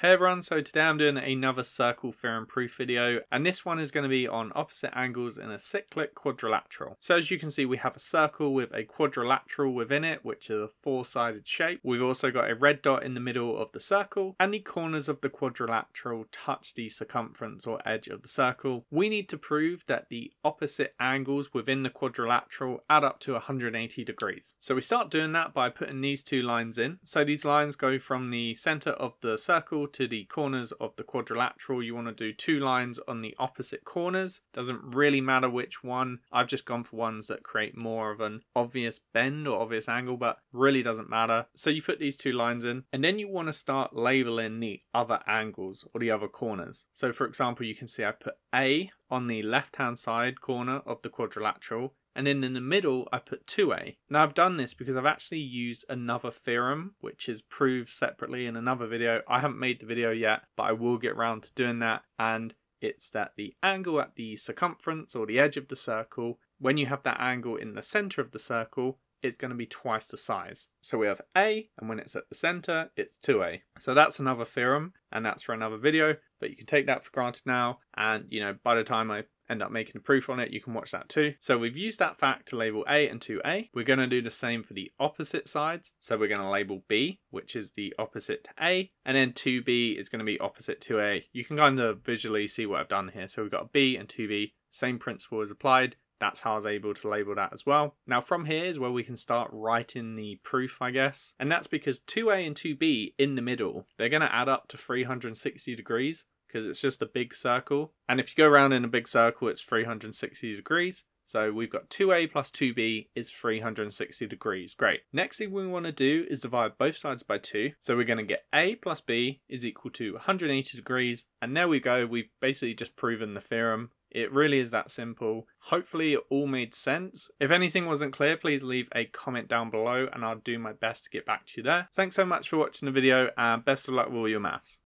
Hey everyone, so today I'm doing another circle theorem proof video and this one is going to be on opposite angles in a cyclic quadrilateral. So as you can see we have a circle with a quadrilateral within it which is a four-sided shape. We've also got a red dot in the middle of the circle and the corners of the quadrilateral touch the circumference or edge of the circle. We need to prove that the opposite angles within the quadrilateral add up to 180 degrees. So we start doing that by putting these two lines in. So these lines go from the center of the circle to the corners of the quadrilateral, you want to do two lines on the opposite corners. Doesn't really matter which one. I've just gone for ones that create more of an obvious bend or obvious angle, but really doesn't matter. So you put these two lines in, and then you want to start labeling the other angles or the other corners. So for example, you can see I put A on the left hand side corner of the quadrilateral and then in the middle I put 2a. Now I've done this because I've actually used another theorem which is proved separately in another video. I haven't made the video yet but I will get around to doing that and it's that the angle at the circumference or the edge of the circle when you have that angle in the center of the circle it's going to be twice the size. So we have A, and when it's at the center, it's 2A. So that's another theorem, and that's for another video, but you can take that for granted now, and you know, by the time I end up making a proof on it, you can watch that too. So we've used that fact to label A and 2A. We're going to do the same for the opposite sides. So we're going to label B, which is the opposite to A, and then 2B is going to be opposite to A. You can kind of visually see what I've done here. So we've got B and 2B, same principle is applied. That's how I was able to label that as well. Now from here is where we can start writing the proof, I guess. And that's because 2A and 2B in the middle, they're going to add up to 360 degrees because it's just a big circle. And if you go around in a big circle, it's 360 degrees. So we've got 2a plus 2b is 360 degrees. Great. Next thing we want to do is divide both sides by 2. So we're going to get a plus b is equal to 180 degrees. And there we go. We've basically just proven the theorem. It really is that simple. Hopefully it all made sense. If anything wasn't clear, please leave a comment down below and I'll do my best to get back to you there. Thanks so much for watching the video and best of luck with all your maths.